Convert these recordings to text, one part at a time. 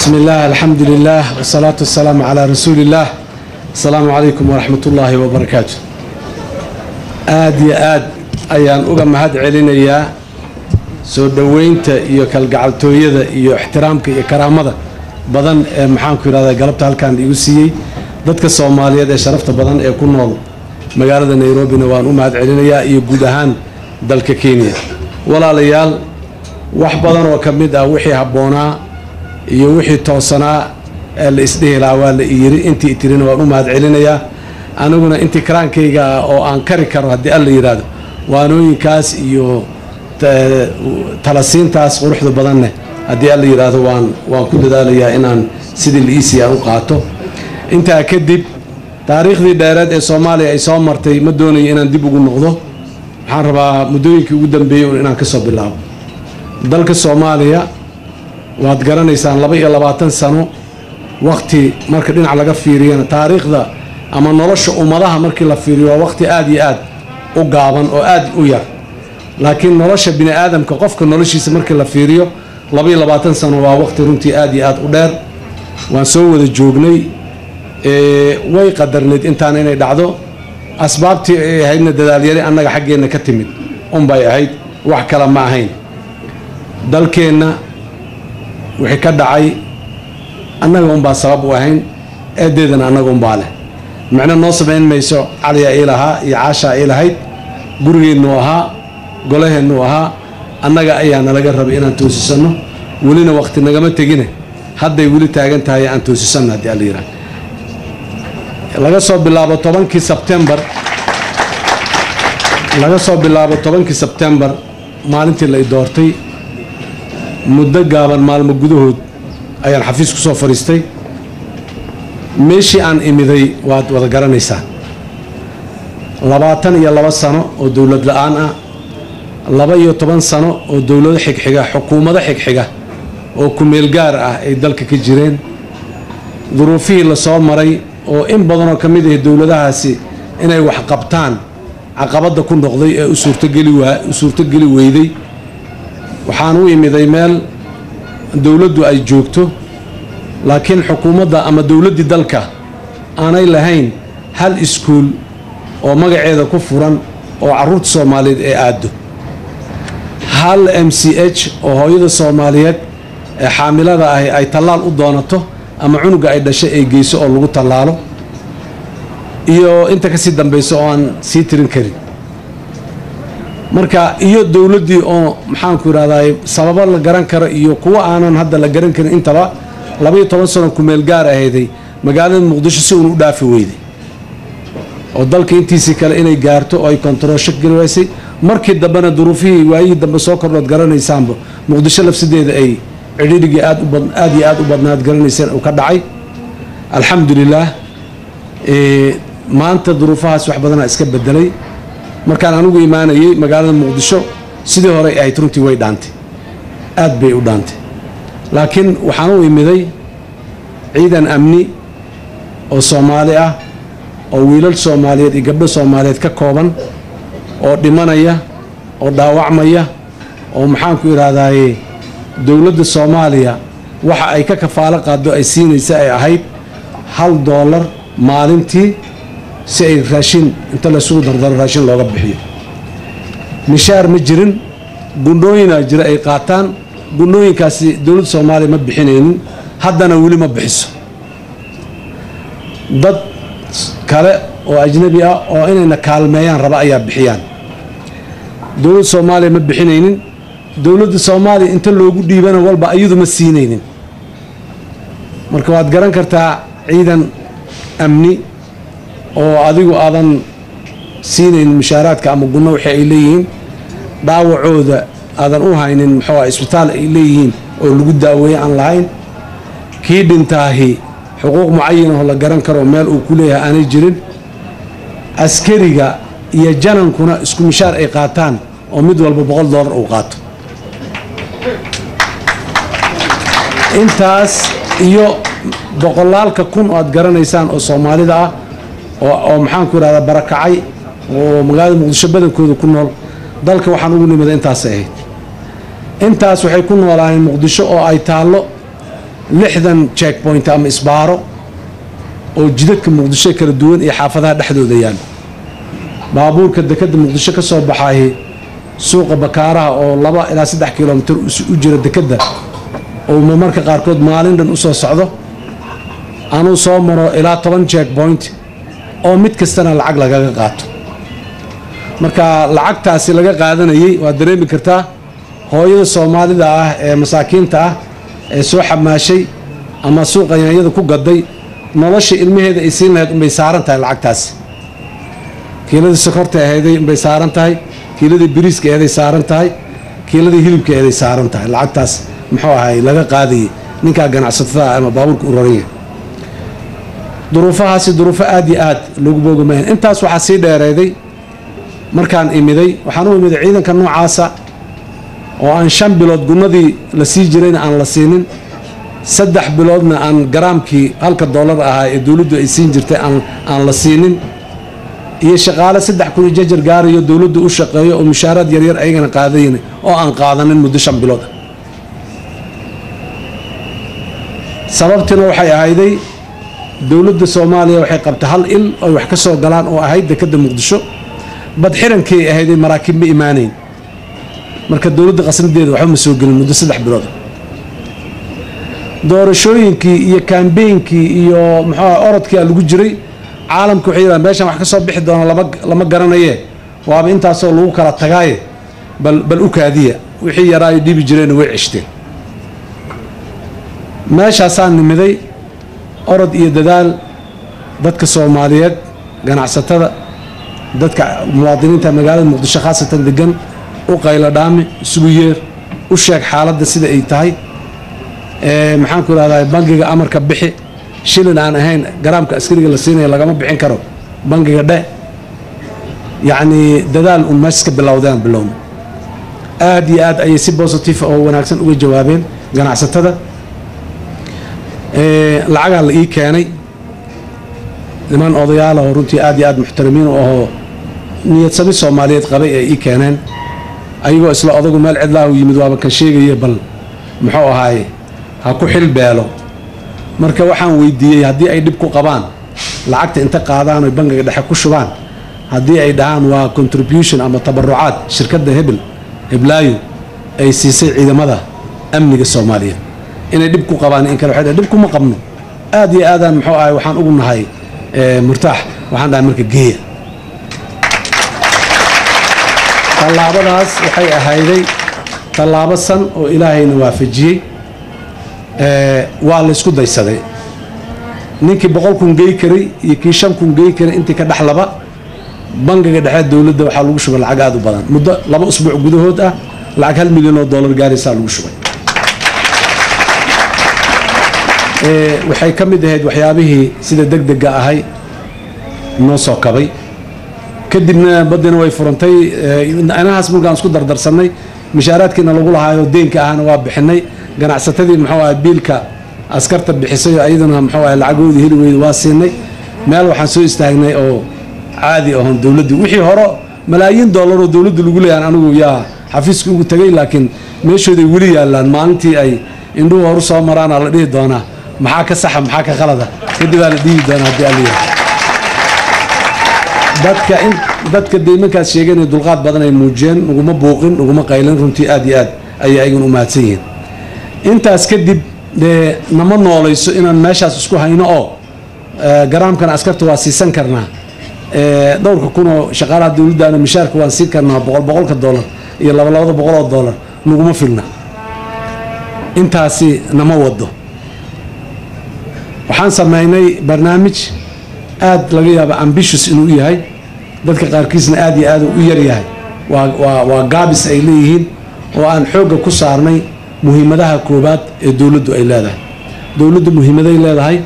بسم الله الحمد لله والصلاة والسلام على رسول الله السلام عليكم ورحمة الله وبركاته aad iyo aad ayaan uga mahad celinayaa soo dhoweynta iyo kalgacaltooyada iyo ixtiraamka iyo karaamada badan ee maxaanku yidhahda galabta halkaan igu siiyey dadka soomaaliyeed ee sharafta badan ee ku nool magaalada nairobina waan u mahad celinayaa iyo guud ahaan dalka kenya walaalayaal wax badan oo ka mid ah wixii habboonaa iyo wixii toosanaa ee la isdhihi lahaa waa la iyiri intii tirina waan u mahad celinayaa aniguna intii karaankayga ah oo aan kari karo haddii alla yidhaahdo waanooyinkaas iyo talasiintaas quruxda badanne haddii alla yidhaahdo waan waan ku dadaalayaa inaan sidii liisi aan u qaato. Intaa kadib taariikhdii dheereed ee soomaaliya ay soo martay ma doonayo inaan dib ugu noqdo. Waxaan rabaa muddooyinkii ugu dambeeyey un inaan ka soo bilaabo. Dalka soomaaliya waad garanaysaan laba iyo labaatan sano wakhti marka dhinac laga fiiriyana taariikhda ama nolosha ummadaha markii la fiiriyo waa wakhti aad iyo aad u gaaban oo aad u yar. Laakiin nolosha bini aadamka qofka noloshiisa markii la fiiriyo labaiyo labaatan sano waa wakhti runtii aad iyo aad u dheer. Waan soo wada joognay way qadarnayd intaan inay dhacdo. Asbaabtii ay ahaydna dadaalyari annaga xaggeenna ka timid. Unbay ahayd wax kale ma ahayn. Dalkeenna wixii ka dhacay annaga unbaa sabab u ahayn eedeedana annaga unbaa leh. Micno noo samayn mayso caliyaa ii lahaa iyo caashaa ii lahayd gurigeennuu ahaa golaheennuu ahaa annaga ayaa nalaga rabay inaan toosisanno. Welina wakhti nagama tegine. Hadday weli taagan tahay aan toosisanno haddii alla yidhaha laga soo bilaabo tobankii sebtembar laga soo bilaabo tobankii sebtembar maalintii la i doortay muddo gaaban maalmo gudahood ayaan xafiis ku soo fadhiistay. Meeshii aan imiday waad wada garanaysaa. Labaatan iyo laba sano oo dowlad la'aan ah laba iyo toban sano oo dowlado xigxiga xukuumado xigxiga oo kumeel gaar ah ay dalka ka jireen. Duruufihii la soo maray oo in badanoo ka mid ah dowladahaasi inay wax qabtaan caqabadda ku noqday ee u suurtogeli weyday waxaan u imiday meel dowladdu ay joogto laakiin xukuumadda ama dowladdii dalka aanay lahayn hal iskuul oo magaceeda ku furan oo carruurta soomaaliyeed ee aaddo. Hal m c h oo hooyada soomaaliyeed ee xaamilada ahi ay tallaal u doonato ama cunuga ay dhashay ay geyso oo lagu tallaalo. Iyo inta ka sii dambayso oo aan sii tirin karin marka iyo dowladdii oo maxaanku idhahdaay sababo la garan karo iyo kuwo aanan hadda la garan karin intaba labaiyo toban sano kumeel gaar ahayday magaalada muqdisho si uun u dhaafi weyday. Oo dalka intiisii kale inay gaarto oo ay kontaroosho geli markii dambena duruufihii waayihii dambe soo kordhood garanaysaanba muqdisho lafsideeda ay cidhidhigii aad aad iyo aad u badnaad garanayseen uu ka dhacay. Alxamdulilaah maanta duruufahaas wax badanaa iska bedelay markaan anigu imaanayey magaalada muqdisho sidii horey ahayd runtii way dhaantay. Aad bay u dhaantay. Laakiin waxaan u imiday ciidan amni oo soomaali ah oo wiilal soomaaliyeed iyo gabdho soomaaliyeed ka kooban oo dhimanaya oo dhaawacmaya oo maxaanku idhahdaaye dowladda soomaaliya waxa ay ka kafaalo qaado ay siinaysa ay ahayd hal doolar maalintii si ay raashin inta laysugu dardaro raashin looga bixiyo. Mishaar ma jirin gundhooyinaa jira ay qaataan gundhooyinkaasi dowladda soomaaliya ma bixinaynin haddana weli ma bixiso. Dad kale oo ajnabi ah oo inayna kaalmeeyaan raba ayaa bixiyaan. Dowladda soomaaliya ma bixinaynin dowladda soomaaliya inta loogu dhiibana walba iyadu ma siinaynin. Marka waad garan kartaa ciidan amni oo adigu aadan siinaynin mushaaraadka ama gunno waxay ay leeyihiin dhaawacooda aadan u haynin muxuu isbitaal ay leeyihiin oo lagu daaweeye aan lahayn. Kii dhintaahi xuquuq mucayanahoo la garan karo meel uu ku leeyahay aanay jirin. Askariga iyo janankuna isku mishaar ay qaataan oo mid walba boqol doolar uu qaato. Intaas iyo boqolaalka kun oo aad garanaysaan oo soomaalida ah oo maxaanku idhahdaa barakacay oo magaalada muqdisho badankooda ku nool. Dalka waxaan ugu nimida intaasay ahayd. Intaas waxay ku noolaayeen muqdisho oo ay taallo lixdan check point ama isbaaro oo jidadka muqdisho kala duwan iyo xaafadaha dhexdooda yaal. Baabuurka dekadda muqdisho ka soo baxay suuqa bakaaraha oo laba ilaa saddex kilomitir u jira dekadda oo marmarka qaarkood maalin dhan u soo socdo anuu soo maro ilaa toban check point oo mid kastana lacag lagaga qaato. Marka lacagtaasi laga qaadanayay waad dareemi kartaa hooyada soomaalida ah ee masaakiinta ah ee soo xamaashay ama suuqa yaanyada ku gaday nolosha ilmaheeda ay siin lahayd unbay saaran tahay lacagtaasi. Kiiladii sokorta ahayday unbay saaran tahay kiiladii biriiska eeday saaran tahay kiiladii hilibka eeday saaran tahay. Lacagtaas muxuu ahay laga qaadayay ninkaa ganacsatada ama baabuurka u raran yahay duruufahaasi duruufo aad iyo aad loogu boogamayan intaas waxaa sii dheereeday markaan imiday waxaan u imiday ciidanka noocaasa oo aan shan bilood gunnadii la sii jirayna aan la siinin saddex biloodna aan garaamkii halka dollar ahaa ee dowladdu ay siin jirtay aan la siinin. Iyo shaqaale saddex kun iyo jajar gaarayo dowladdu u shaqeeyo oo mushaaraad yaryar ayagana qaadayn oo aan qaadanin muddo shan bilood. Ah sababtiina waxay ahayday dowladda soomaaliya waxay qabtay hal il oy wax ka soo galaan oo ahayd dekadda muqdisho. Bad xirankii ahayday maraakiib ma imaanayn. Marka dowladda qasnadeeda waxba ma soo gelin muddo saddex bilood. Doorashooyinkii iyo kambeynkii iyo muxuu orodkii a lagu jiray caalamka waxay yidhahan meeshan wax ka soo bixi doona lama garanaye. Waaba intaasoo lagu kala tagaaye. Bal u kaadiya. Wixii yaraayo dhibi jireenna way ceshteen. Meeshaasaan nimiday orod iyo dadaal dadka soomaaliyeed ganacsatada dadka muwaadiniinta magaalada muqdisho khaasatan degan u qaylo dhaami isugu yeer u sheeg xaaladda sida ay tahay. Maxaan ku ihahdaa bangiga amarka bixi shilin aan ahayn garaamka askariga la siinaya lagama bixin karo bangiga dhe. Yacnii dadaal un meesha ka bilowdeen bilowna aad iyo aad ayay si bositive oo wanaagsan uga jawaabeen ganacsatada lacagaa la ii keenay. Niman odayaala oo runtii aad iyo aad muxtarimiin u ahoo niyadsami soomaaliyeed qabay ee ii keeneen. Ayagoo isla odagu meel cidlaahu yimid waaba kan sheegaye bal muxuu ahaaye ha ku xil beelo. Marka waxaan weydiiyey haddii ay dhib ku qabaan lacagta inta qaadaan oy bangiga dhexe ku shubaan haddii ay dhahaan waa contribution ama tabarucaad shirkadda hebel heblaayo ay siisay ciidamada amniga soomaaliyeed inay dhib ku qabaan in kale. Dhib kuma qabno. Aad iyo aadaan muxuu ahay waxaan ugu nahay murtaax. Waxaan dhahay marka geeya. Tallaabadaas waxay ahayday tallaabo san oo ilaahayna waafajiyey waa la ysku daysaday. Ninkii boqol kun gey karay iyo kii shan kun gey karay intii ka dhexlaba bangiga dhexe dowladda waxaa lagu shubay lacag aad u badan. Muddo laba usbuuc gudahood ah lacag hal milyan oo dollar gaaraysaa lagu shubay waxay ka mid ahayd waxyaabihii sida deg dega ahay noo soo kabay. Kadibna baddina way furantay inahaas markaan isku dardarsannay mishaaraadkiina lagu lahaayo deenka ahna waa bixinay. Ganacsatadii muxuu ahay biilka askarta bixisay oo ayadana muxuu ahay lacagoodii heli weyda waa siinay. Meel waxaan soo istaagnay oo caadi ahon dowladdu. Wixii hore malaayiin dollaroo dowladdu lagu leeyahan anigu yaa xafiiska ugu tegay laakiin meeshooday weli yaallaan. Maalintii ay indhuhu horu soo maraana la dhihi doonaa maxaa ka saxa maxaa ka qalada? Kadib aa la doonaa haddii aliya. Dadka dadka deymankaas sheeganaya dulqaad badan ay muujiyeen naguma buuqin naguma qaylin runtii aad iyo aad ayay ayaguna u mahadsan yihiin. Intaas kadib dee nama noolayso inaan meeshaas isku hayno oo garaamkan askarta waa siisan karnaa. Dhowrka kunoo shaqaalaha dowladdaana mishaarka waan siin karnaa boqol boqolka dollar iyo laba labada boqoloo dollar naguma filna. Intaasi nama wado waxaan sameynay barnaamij aad laga yaaba ambitious inuu yahay. Dadka qaarkiisna aad iyo aad u yar yahay. Waa gaabis ay leeyihiin oo aan xoogga ku saarnay muhiimadaha koobaad ee dowladdu ay leedahay. Dowladdu muhiimaday leedahay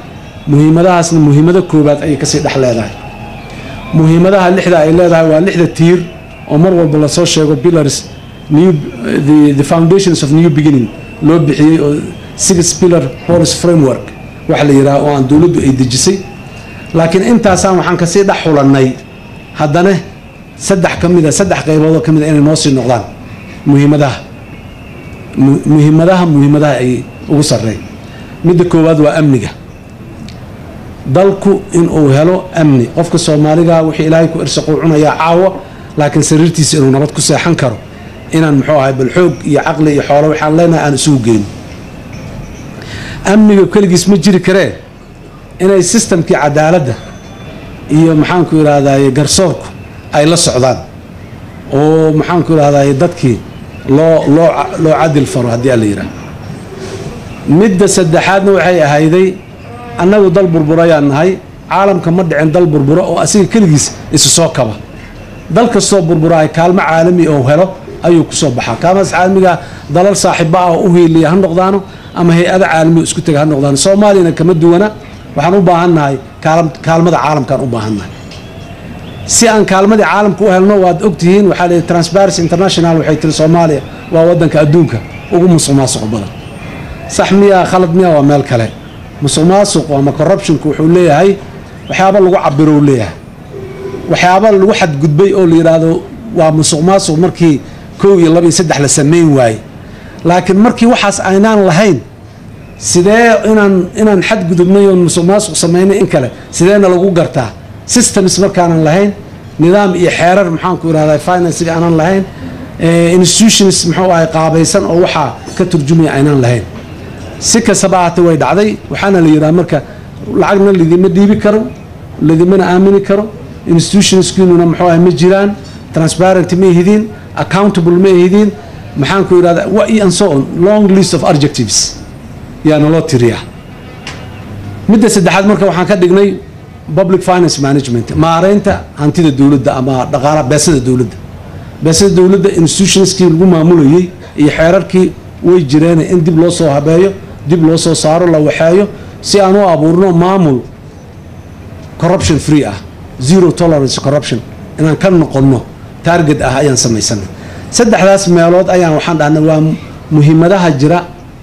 muhiimadahaasna muhiimado koobaad ayay ka sii dhex leedahay. Muhiimadaha lixda ay leedahay waa lixda tiir oo mar walba la soo sheego pillars new the, foundations of new beginning loo bixiyey oo six pillar policy framework waxa la yidhaha oo aan dowladdu ay dejisay. Laakiin intaasaan waxaan ka sii dhex xulannay haddana saddex ka mida saddex qayboodoo ka mida inay noo sii noqdaan. Muhiimadaha muhiimadaha muhiimadaha ay ugu sarreyn midda koowaad waa amniga. Dalku inuu helo amni qofka soomaaliga wixii ilaahay ku irsaquu cunayaa caawa laakiin sariirtiisa inuu nabad ku seexan karo. Inaan muxuu ahay bal xoog iyo caqli iyo xoolo waxaan leenahay aan isugu geyno amniga keligiis ma jiri karee inay sistamkii cadaaladda iyo maxaanku idhahdaye garsoorku ay la socdaan. Oo maxaanku idhahdaye dadkii loo loo loo cadil faro haddii alla yidhaah midda saddexaadna waxay ahayday annagu dal burburayaan nahay caalamka ma dhicin dal burburo oo asiga keligiis isu soo kaba. Dal kastoo burburaay kaalmo caalami oo helo ayuu ku soo baxaa. Kaalmadaas caalamiga dalal saaxiiba ah u hiiliya ha noqdaano ama hay'ada caalami oo isku tega ha noqdaano soomaaliyana kama duwana waxaan u baahannahay kaalmada caalamkaan u baahannahay. Si aan kaalmadii caalamka u helno waad ogtihiin waxaa leeyahy transparency international waxay tiri soomaaliya waa waddanka adduunka ugu musuq badan. Sax miyaa khalad miyaa waa meel kale. Musuq ama corruptionku wuxuu leeyahay waxyaaba lagu cabiro u leeyahay. Waxyaaba lagu xadgudbay oo la yidhaahdo waa musuq maasuq markii kow iyo laba iyo saddex la samayn waaye laakiin markii waxaas aynaan lahayn sidee inaan inaan xadgudubnay oon musuq maasuq in kale? Sideena lagu gartaa. Systems markaanan lahayn nidaam iyo xeerar maxaanku idhahdaa financiga aanan lahayn institutions muxuu ahay qaabaysan oo waxaa ka turjumaya aynaan lahayn. Si kastaba ahaatee way dhacday waxaana la yidhaha marka lacagna lidima dhiibi karo lidimana aamini karo institutionskiinuna muxuu ahay ma jiraan transparent ma ihidiin accountable ma ihidiin maxaanku idhahdaa wa and so on long list of adjectives yaa naloo tiriyaa. Midda saddexaad marka waxaan ka dhignay public finance management maareynta hantida dowladda ama dhaqaala beesada dowladda. Beesada dowladda institutionskii lagu maamulayey iyo xeerarkii way jireen in dib loo soo habeeyo dib loo soo saaro la waxeeyo si aan u abuurno maamul corruption free ah zero tolerance corruption. Inaan ka noqonno target ah ayaan samaysanay saddexdaas meelood ayaan waxaan dhahnay waa muhiimadaha jira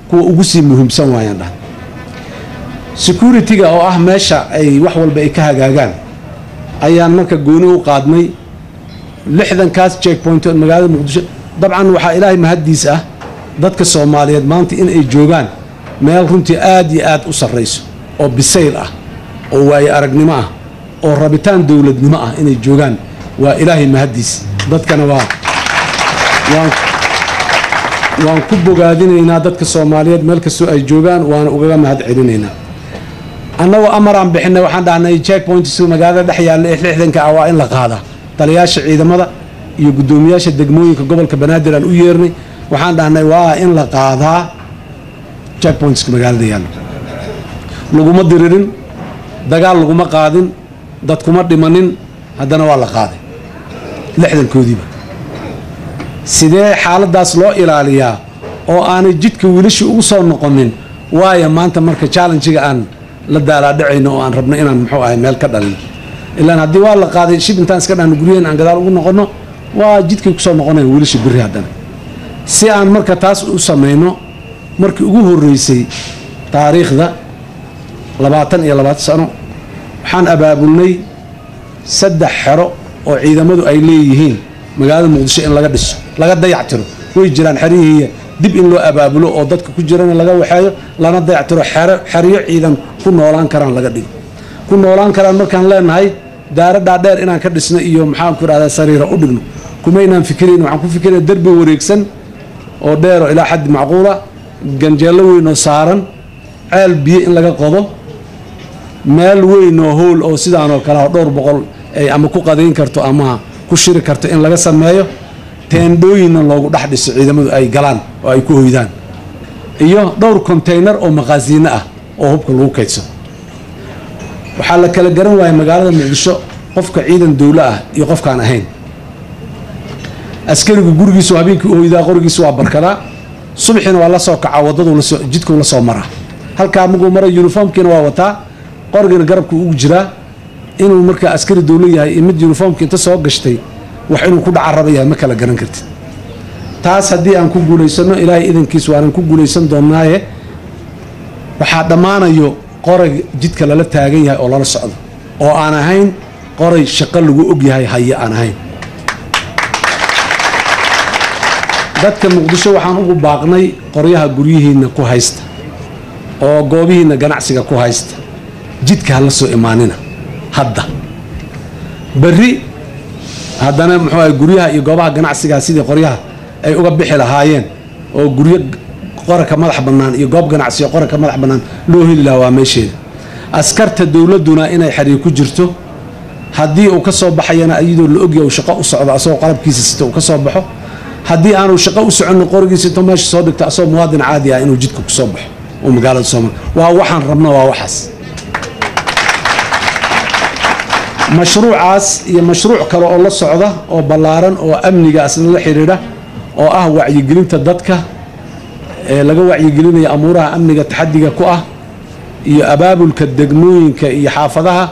kuwa ugu sii muhiimsan waayaan dhahnay security-ga oo ah meesha ay wax walba ay ka hagaagaan ayaan marka gooni u qaadnay lixdankaas checkpoint oo magaalada muqdisho. Dabcan waxaa ilaahay mahaddiis ah dadka soomaaliyeed maanta in ay joogaan meel runtii aad iyo aad u sarrayso oo bisayl ah oo waayo aragnimo ah oo rabitaan dowladnimo ah inay joogaan waa ilaahay mahaddiis. Dadkana waa waan ku bogaadinaynaa dadka soomaaliyeed meel kastoo ay joogaan waana ugaga mahad celinaynaa. Annagoo amaraan bixinay waxaan dhahnay checkpoints magaalada dhex yaalla ee lixdanka ah waa in la qaadaa taliyaasha ciidamada iyo guddoomiyaasha degmooyinka gobolka banaadir aan u yeernay waxaan dhahnay waa in la qaadaa checkpointska magaalada yaalla laguma diririn dagaal laguma qaadin dad kuma dhimanin haddana waa la qaaday. Lixdankoodiiba sidee xaaladaas loo ilaaliyaa oo aanay jidka wiilashii ugu soo noqonin? Waayo maanta marka challenjiga aan la daalaadhacayno oo aan rabno inaan muxuu ahay meel ka dhalin. Ilaan haddii waa la qaaday shib intaan iska dhahno guryaheen aan gadaal ugu noqonno waa jidkay ku soo noqonayan wiilasha berri haddana. Si aan marka taas u samayno markii ugu horreysay taariikhda labaatan iyo labaatan sano waxaan abaabulnay saddex xero oo ciidamadu ay leeyihiin magaalada muqdisho in laga dhiso laga dayactiro. Way jiraan xerihii dib in loo abaabulo oo dadka ku jirana laga waxeeyo lana dayactiro xeryo ciidan ku noolaan karaan laga dhigo ku noolaan karaan markaan leenahay daaradhaa dheer inaan ka dhisno iyo maxaanku idhahdaa sariira u dhigno. Kumaynaan fikirayn waxaan ku fikiraya derbi wareegsan oo dheeroo ilaa xaddi macquula ganjeello weyn oo saaran ceel biyo in laga qodo meel weyn oo howl oo sidaanoo kale dhowr boqol ay ama ku qadayn karto ama ku shiri karto in laga sameeyo teendhooyinna loogu dhex dhiso ciidamadu ay galaan oo ay ku hoydaan. Iyo dhowr konteynar oo maqaasiino ah oo hubka lagu kaydsado waxaa la kala garan waaya magaalada muqdisho qofka ciidan dowlo ah iyo qofkaan ahayn. Askarigu gurigiisu habeenkii u hoydaa qorigiisu waa barkadaa subxiina waa la soo kacaa waddadu jidkuu la soo maraa halkaa markuu mara uniformkiina waa wataa qorigiina garabku ugu jiraa inuu markaa askari dowlo yahay mid uniformki inta soo gashtay wax inuu ku dhaca raba yahay ma kala garan kartid. Taas haddii aan ku guulaysano ilaahay idankiis waanan ku guulaysan doonnaaye waxaa dhammaanayo qoray jidka lala taagan yahay oo lala socdo oo aan ahayn qoray shaqo lagu og yahay haye aan ahayn. Dadka muqdisho waxaan ugu baaqnay qoryaha guryihiinna ku haysta oo goobihiina ganacsiga ku haysta. Jidka hala soo imaanina hadda. Berri haddana muxuu ahay guryaha iyo goobaha ganacsigaa sidii qoryaha ay uga bixi lahaayeen oo guryo qorarka madax bannaan iyo goob ganacsiyo qorarka madax bannaan loo heli lahaa waa meesheeda. Askarta dowladduna inay xariir ku jirto haddii uu ka soo baxayana iyadoo la ogya uu shaqo u socdo asagoo qalabkiisa sita uu ka soo baxo haddii aanu shaqo u soconin qorigiisa intoo meesha soo dhigto asagoo muwaadin caadi ah inuu jidka ku soo baxo. Oo magaalada soomaliya waa waxaan rabno waa waxaas mashruucaas iyo mashruuc kale oo la socda oo ballaaran oo amniga asna la xidhiidha oo ah wacyigelinta dadka ee laga wacyigelinaya amuuraha amniga taxadiga ku ah iyo abaabulka degmooyinka iyo xaafadaha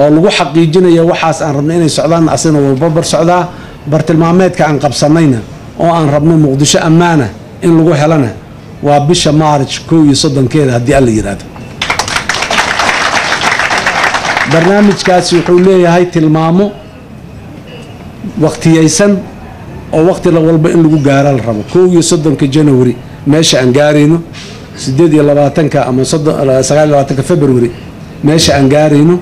oo lagu xaqiijinaya waxaas aan rabno inay socdaan asagna wuu barbar socdaa bartilmaameedka aan qabsanayna oo aan rabno muqdisho ammaana in lagu helana waa bisha maarj kow iyo soddonkeeda haddii alla yidhaahdo barnaamijkaasi wuxuu leeyahay tilmaamo wakhtiyaysan oo wakhti walba in lagu gaara la rabo. Kow iyo soddonka janawari meesha aan gaarayno siddeed iyo labaatanka ama sagaal iyo labaatanka february meesha aan gaarayno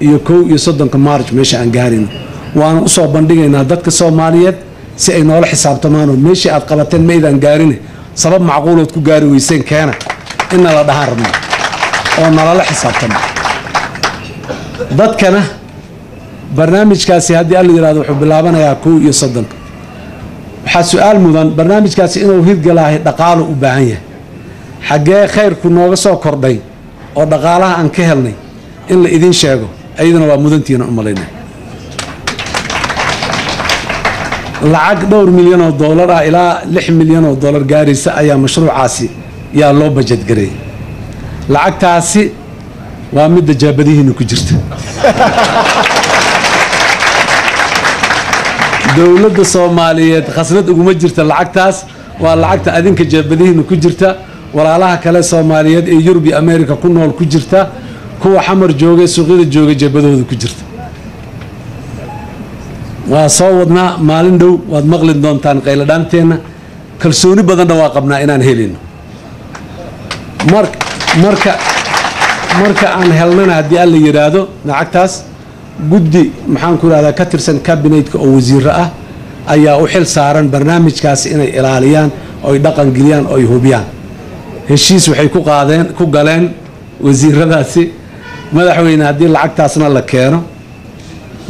iyo kow iyo soddonka march meesha aan gaarayno. Waana u soo bandhigaynaa dadka soomaaliyeed si ay noola xisaabtamaanoo meeshii aad qabateen maydaan gaarine sabab macquulood ku gaari weyseen keena. In nala dhahaan rabno oo nalala xisaabtamo dadkana barnaamijkaasi haddii alla yihahdo wuxuu bilaabanayaa kow iyo soddonka waxaa su'aal mudan barnaamijkaasi inuu hirgalaahay dhaqaalo u baahan yahay. Xaggee khayrku nooga soo kordhay oo dhaqaalaha aan ka helnay in la idiin sheego ayadana waa mudantiina u malaynay. Lacag dhowr milyan oo doolar ah ilaa lix milyan oo doolar gaaraysa ayaa mashruucaasi yaa loo bajadgareeyay lacagtaasi waa midda jaabadihiina ku jirta dowladda soomaaliyeed khasnad uguma jirta lacagtaas. Waa lacagta adinka jaabadihiina ku jirta. Walaalaha kale soomaaliyeed ee yurub iyo america ku nool ku jirta. Kuwa xamar joogay suuqyada jooga jeebadooda ku jirta. Waa soo wadnaa maalin dhow waad maqli doontaan qayladhaanteenna kalsooni badanna waa qabnaa inaan helino. Marka marka aan helnana haddii alla yidhaahdo lacagtaas guddi maxaanku idhahdaa ka tirsan kabinetka oo wasiiro ah ayaa u xil saaran barnaamijkaasi inay ilaaliyaan oy dhaqangeliyaan oy hubiyaan. Heshiis waxay ku qaadeen ku galeen wasiiradaasi. Madaxweyne haddii lacagtaasna la keeno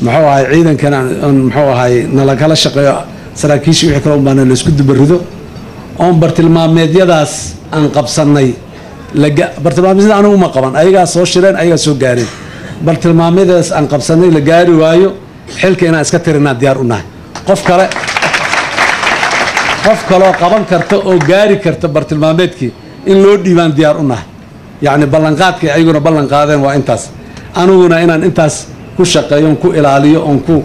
muxuu ahay ciidankana muxuu ahay nalakala shaqeeyo saraakiishii wixii kale unbaana laysku dubarido. Oon bartilmaameedyadaas aan qabsannay bartilmaameedyada anigu uma qaban ayagaa soo shireen ayagaa soo gaareen. Bartilmaameedyadaas aan qabsannay la gaari waayo xilka inaan iska tirinaa diyaar u nahay. Qof kale qof kaloo qaban karta oo gaari karta bartilmaameedkii in loo dhiibaan diyaar u nahay. Yacni ballanqaadkay ayaguna ballan qaadeen waa intaas. Aniguna inaan intaas ku shaqeeyo on ku ilaaliyo oon ku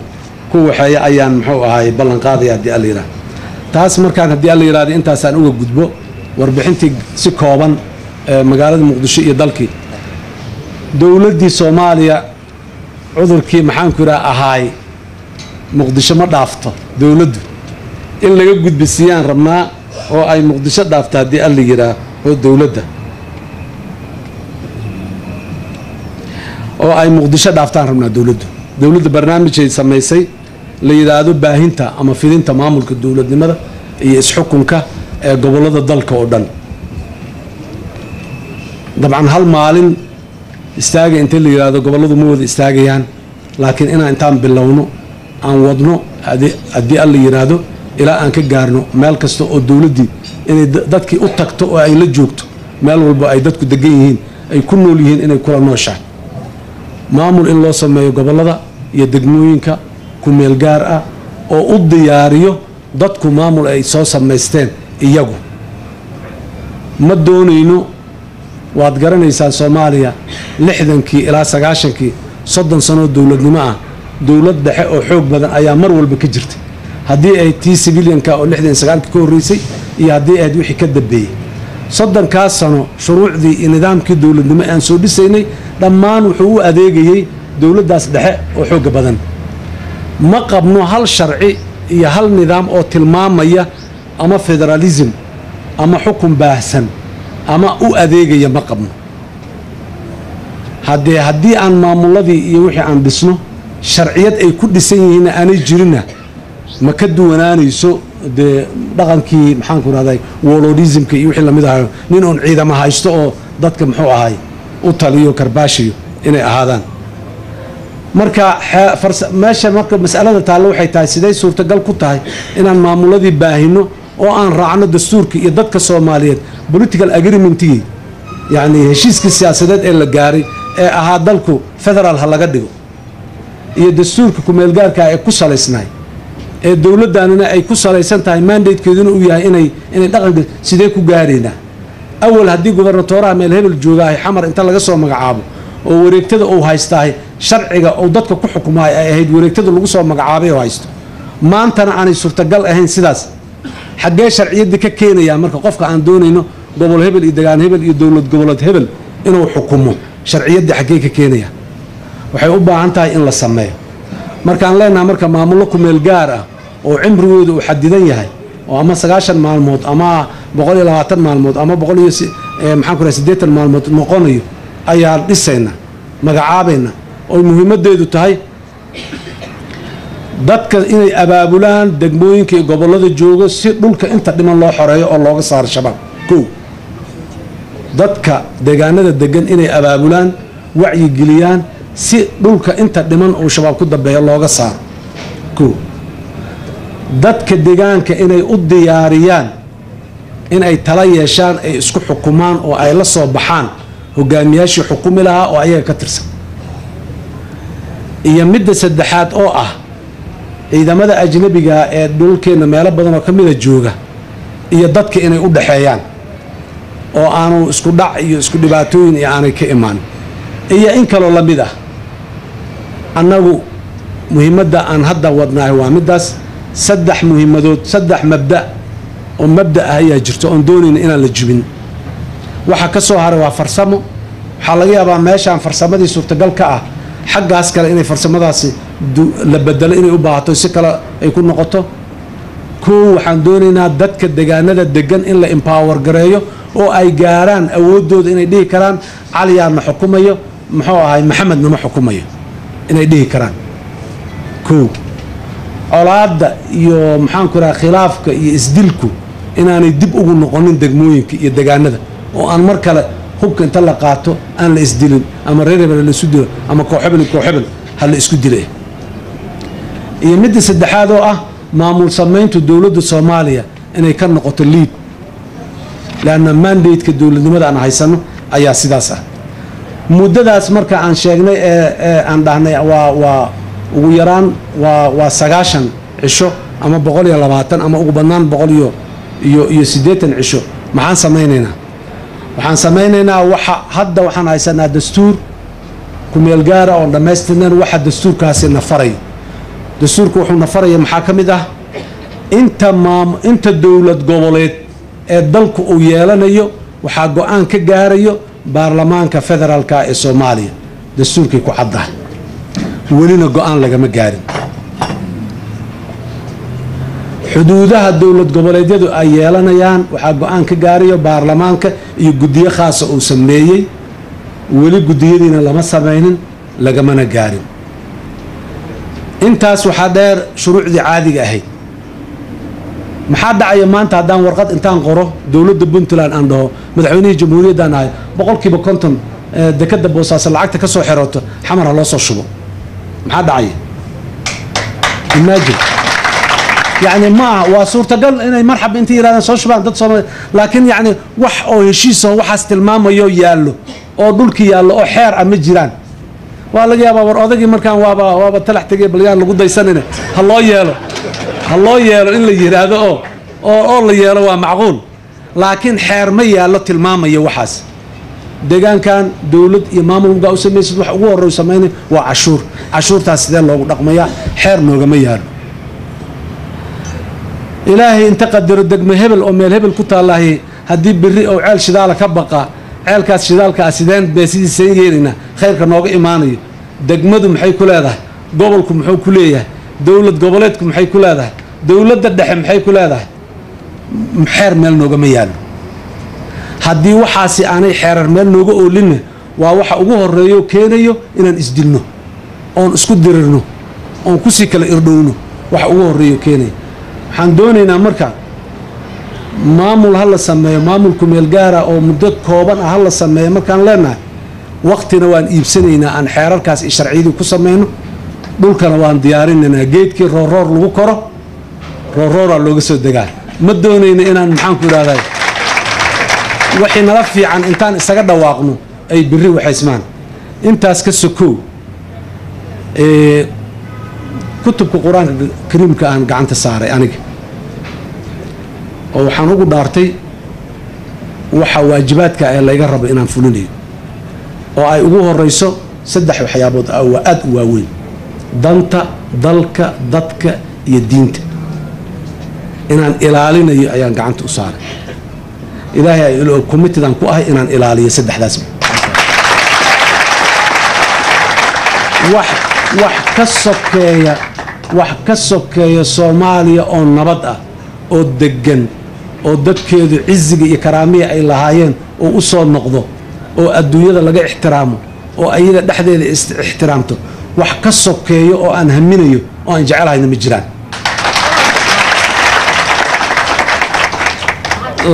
ku waxeeyo ayaan muxuu ahay ballan qaadaya haddii alla yidhahdo taas markaan haddii alla yidhahdo intaasaan uga gudbo warbixintii si kooban magaalada muqdisho iyo dalkii. Dowladdii soomaaliya cudurkii maxaanku yidhaha ahaay muqdisho ma dhaafto dowladdu. In laga gudbisiiyaan rabnaa oo ay muqdisho dhaafto haddii alla yidhaah oo dowladda. Oo ay muqdisho dhaaftaan rabnaa dowladdu. Dowladda barnaamijay samaysay la yidhaahdo baahinta ama fidinta maamulka dowladnimada iyo isxukunka ee gobollada dalka oo dhan dabcan hal maalin istaaga inta la yidhaahdo gobolladu ma wada istaagayaan laakiin inaan intaan bilowno aan wadno haddii alla yidhaahdo ilaa aan ka gaarno meel kasta oo dowladdii inay dadkii u tagto oo ay la joogto meel walba ay dadku degan yihiin ay ku nool yihiin inay kula nooshahay maamul in loo sameeyo gobollada iyo degmooyinka ku meel gaar ah oo u diyaariyo dadku maamul ay soo samaysteen iyagu. Ma doonayno waad garanaysaan soomaaliya lixdankii ilaa sagaashankii soddon sanoo dowladnimo ah. Dowlad dhexe oo xoog badan ayaa mar walba ka jirtay. Haddii ay tii sibiliyanka oo lixdan sagaalkii ka horreysay iyo haddii ahayd wixii ka dambeeyey soddonkaas sano shuruucdii iyo nidaamkii dowladnimo aan soo dhisaynay dhammaan wuxuu u adeegayey dowladdaas dhexe oo xoogga badan. Ma qabno hal sharci iyo hal nidaam oo tilmaamaya ama federaalism ama xukun baahsan ama u adeegaya ma qabno. Haddee haddii aan maamuladii iyo wixii aan dhisno sharciyad ay ku dhisan yihiinna aanay jirinna ma ka duwanaanayso dee dhaqankii maxaanku rahday wolodismka iyo wixii la mid ahayo nin uun ciidama haysto oo dadka muxuu ahay u taliyo karbaashiyo inay ahaadaan. Marka meesha marka masalada taalle waxay tahay siday suurtagal ku tahay inaan maamuladii baahino oo aan raacno dastuurkii iyo dadka soomaaliyeed political agreementigii yacni heshiiskii siyaasadeed ee la gaaray ee ahaa dalku federaal ha laga dhigo iyo dastuurka kumeelgaarkaa ee ku salaysnahay ee dowladdaanina ay ku salaysan tahay mandatekeeduna uu yahay inay inay dhaqanka sidee ku gaaraynaa awal haddii gubernatoraha meel hebel joogaahay xamar inta laga soo magacaabo oo wareegtada uu haystaahay sharciga uu dadka ku xukumaay ay ahayd wareegtada lagu soo magacaabay oo haysto. Maantana aanay suurtagal ahayn sidaas xaggee sharciyaddii ka keenayaa marka qofka aan doonayno gobol hebel iyo degaan hebel iyo dowlad goboleed hebel inuu xukumo sharciyaddii xaggee ka keenaya waxay u baahan tahay in la sameeyo. Markaan leenaha marka maamullo kumeel gaar ah oo cimrigooda uu xadidan yahay oo ama sagaashan maalmood ama boqol iyo labaatan maalmood ama boqol iyo maxaan ku rahay siddeetan maalmood noqonayo ayaan dhisayna magacaabayna oy muhiimaddeedu tahay dadka inay abaabulaan degmooyinka iyo gobollada joogo si dhulka inta dhiman loo xoreeyo oo looga saaro shabaab. Kow dadka deegaanada degan inay abaabulaan wacyigeliyaan si dhulka inta dhiman uu shabaab ku dambeeyo looga saaro. Kow dadka deegaanka inay u diyaariyaan in ay tala yeeshaan ay isku xukumaan oo ay la soo baxaan hogaamiyaashii xukumi lahaa oo ayaga ka tirsan. Iyo midda saddexaad oo ah ciidamada ajnabiga ee dhulkeenna meelo badan oo ka mida jooga iyo dadka inay u dhaxeeyaan oo aanu isku dhac iyo isku dhibaatooyin iyo aanay ka imaan. Iyo in kaloo la mid ah annagu muhiimadda aan hadda wadnahay waa middaas saddex muhiimadood saddex mabda oo mabda ah ayaa jirto oon doonayna inaan la jubin. Waxa ka soo haray waa farsamo. Waxaa laga yaabaa meeshaan farsamadii suurtagal ka ah xaggaas kale inay farsamadaasi la bedelo inay u baahato si kale ay ku noqoto? Kow waxaan doonaynaa dadka degaanada degan in la empower gareeyo oo ay gaaraan awooddooda inay dhihi karaan caliyaanna xukumayo? Muxuu ahay maxamedna ma xukumayo inay dhihi karaan. Kow colaadda iyo maxaanku raha khilaafka iyo isdilku inaanay dib ugu noqonin degmooyinka iyo degaanada oo aan mar kale hubka inta la qaato aan la isdilin ama reer hebel la isu dilo ama kooxhebel iyo kooxhebel ha la isku dilay iyo midda saddexaad oo ah maamul samayntu dowladda soomaaliya inay ka noqoto liid leanna mandateka dowladnimada aan haysano ayaa sidaas ah. Muddadaas marka aan sheegnay ee aan dhahnay waa waa ugu yaraan waa waa sagaashan cisho ama boqol iyo labaatan ama ugu badnaan boqol iyo iyo iyo siddeetan cisho. Maxaan samaynaynaa waxaan samaynaynaa waxa hadda waxaan haysanaa dastuur kumeel gaara oon dhammaystirnayn waxa dastuurkaasi na farayo dastuurka wuxuu na faraya maxaa ka mid ah? Inta maam inta dowlad goboleed ee dalku uu yeelanayo waxaa go'aan ka gaarayo baarlamaanka federaalka ee soomaaliya. Dastuurkay ku caddahay welina go'aan lagama gaarin xuduudaha dowlad goboleedyadu ay yeelanayaan waxaa go'aan ka gaarayo baarlamaanka iyo guddiyo khaasa uu sameeyey. Weli guddiyadiina lama samaynin lagamana gaarin. Intaas waxaa dheer shuruucdii caadiga ahayd. Maxaa dhacaya maanta haddaan warqad intaan qoro dowladda puntland aan dhaho madaxweynihii jamhuuriyaddaan ahay boqolkiiba konton dekadda boosaaso lacagta ka soo xerooto xamar ha loo soo shubo. Maxaa dhacaya ma aha waa suurtagal inay marxab intay yirahdaan soo shubaan dad soomaali laakiin yacni wax oo heshiisoo waxaas tilmaamayo yaallo oo dhulkii yaallo oo xeer ah ma jiraan. Waa laga yaabaa war odagii markaan waaba waaba talax tegay bal yaan lagu daysanine. Ha loo yeelo ha loo yeelo in la yidhaahdo oo oo oo la yeelo waa macquul. Laakiin xeer ma yaallo tilmaamayo waxaas. Deegaankan dowlad iyo maamul mugaa u samaysid wax ugu horey samaynay waa cashuur. Cashuurtaas sidee loogu dhaqmayaa? Xeer noogama yaalo ilaahay inta qadaro degmo hebel oo meel hebel ku taallahay haddii beri oo ceel shidaala ka baqa ceelkaas shidaalka ah sideen bee sidiiseen yeelaynaa khayrka nooga imaanayo. Degmadu maxay ku leedahay? Gobolku muxuu ku leeyahay? Dowlad goboleedku maxay ku leedahay? Dowladda dhexe maxay ku leedahay? Xeer meel noogama yaalo haddii waxaasi aanay xeerar meel nooga oolinna waa waxa ugu horeeyo keenayo inaan isdilno oon isku dirirno oon ku sii kala irdhowno. Waxa ugu horeeyo keenaya waxaan doonaynaa marka maamul ha la sameeyo maamulku meel gaara oo muddo kooban ah ha la sameeyo markaan leenahay waktina waan iibsanaynaa aan xeerarkaas iyo sharciyadii ku samayno. Dhulkana waan diyaarinaynaa geedkii rooroor lagu koro roorooraa looga soo degaa. Ma doonayna inaan maxaanku idhahday wixii nala fiican intaan isaga dhawaaqno ay biri waxaysmaan. Intaas ka sokow kutubka qur'aanka kariimka aan gacanta saaray aniga. Oo waxaan ugu dhaartay waxa waajibaadka ee layga rabo inaan fulinayo. Oo ay ugu horeyso saddex waxyaabood aada u waaweyn. Danta dalka dadka iyo diinta. Inaan ilaalinayo ayaan gacanta u saaray. Ilaahay committedan ku ahay inaan ilaaliyo saddexdaas. Wax ka sokeeya wax ka sokeeya soomaaliya oo nabad ah oo deggan oo dadkeedu ciziga iyo karaamiya ay lahaayeen oo u soo noqdo oo adduunyada laga ixtiraamo oo ayada dhexdeeda ixtiraamto wax ka sokeeyo oo aan haminayo oo aan jecelhayna ma jiraan.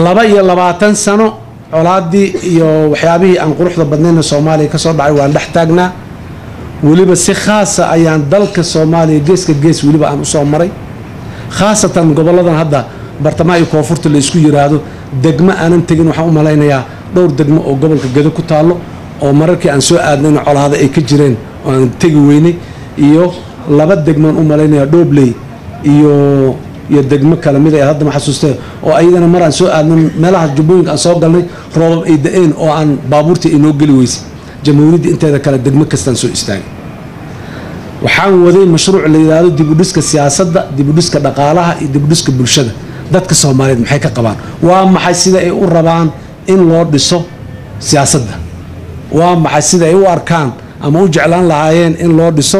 Laba iyo labaatan sano colaaddii iyo waxyaabihii aan quruxda badnayna soomaaliya ka soo dhacay waan dhex taagnaa weliba si khaasa ayaan dalka soomaaliya geeska gees weliba aan u soo maray. Khaasatan gobolladan hadda bartamaha iyo koonfurta la isku yiraahdo degmo aanan tegin waxaan u malaynayaa dhowr degmo oo gobolka gedo ku taallo oo mararkii aan soo aadnayna colaada ay ka jireen oo aan tegi weynay iyo laba degmoan u malaynaya dhoobley iyo iyo degmo kale mid ay hadda ma xasuustee oo ayadana mar aan soo aadno meelaha jubbooyinka aan soo galnay roobab ay da'een oo aan baabuurtii ay noo geli weysay jamhuuriyadda inteeda kale degmo kastaan soo istaagay. Waxaan waday mashruuc la yidhaahdo dibudhiska siyaasadda dibudhiska dhaqaalaha iyo dibudhiska bulshada. Dadka soomaaliyeed maxay ka qabaan? Waa maxay sida ay u rabaan in loo dhiso siyaasadda? Waa maxay sida ay u arkaan ama u jeclaan lahaayeen in loo dhiso